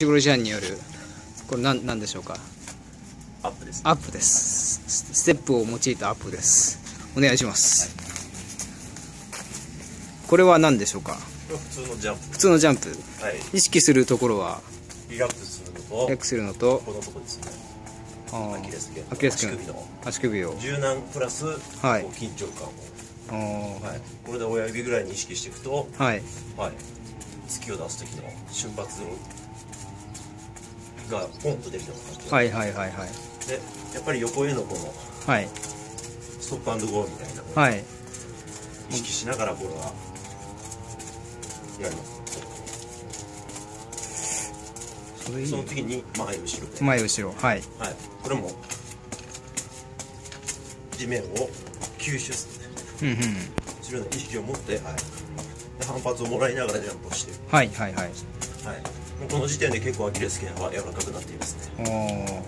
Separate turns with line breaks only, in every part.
シグロジャンによるこれなんなんでしょうか？
アップです、
アップです。スステップを用いたアップです。お願いします、これは何でしょうか？
普通のジャン
普通のジャンプ。
プはい。
意識するところは？
リラックスするのと
リラックスするのと？
このとこですね。
あー。
アキレス腱足首の
足首を
柔軟プラス、
はい。
緊張感を、はい、これで親指ぐらいに意識していくと、
はい。
はい、突きを出す時の瞬発がポンと出るような感じ、
はいはいはいはい。
でやっぱり横へのこの
はい。
ストップアンドゴーみたいな。
はい。
意識しながらこれはやります。
それいい
その時に前後ろで、
前後ろ。はい。
はい、これも地面を吸収する。
うんうん
するような意識を持って、はい、で反発をもらいながらジャンプをして、
はいはいはい。
はい、この時点で結構アキレス腱は柔らかくなっていますね、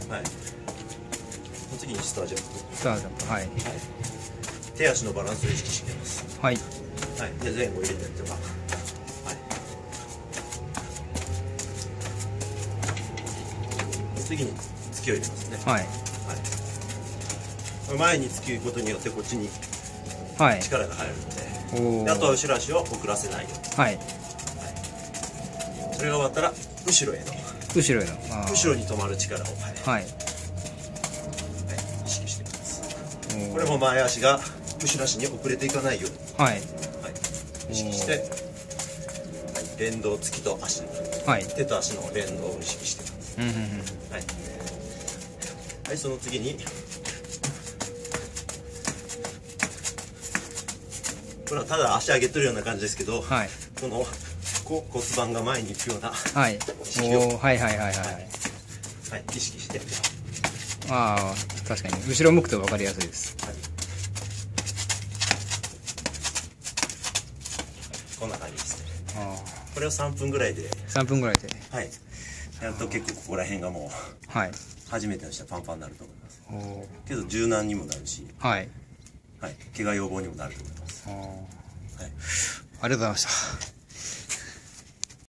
はい、その次にスタージャンプ、
スタージャンプはい。
はい、手足のバランスを意識しています、
はい。
はい、で前後入れたりとか、はい、次に突きを入れますね、
はい。
はい、前に突きることによってこっちに
はい。
力が入るので。
お
であとは
ー
後ろ足を遅らせないように。
はい
それが終わったら後ろへの。
後ろへの。
後ろに止まる力を、はい。
はい。
はい。意識しています。これも前足が後ろ足に遅れていかないように、
はい。
はい、意識して、はい、連動突きと足の。
はい。
手と足の連動を意識してます。
うんうんうん。
はい、はい、その次にこれはただ足上げとるような感じですけど、
はい。
この骨盤が前に行くような、は
はい
識を
おーはいはいはいはいはい。
い、意識して、はい、
ああ確かに。後ろ向くと分かりやすいです。
こんな感じですね。
あ
これを3分ぐらいで、
あ3分ぐらいで。
はい、やると結構ここら辺がもう
はい。
初めての人はパンパンになると思います。けど柔軟にもなるし、
はい。
はい、怪我予防にもなると思います、はい。
ありがとうございました。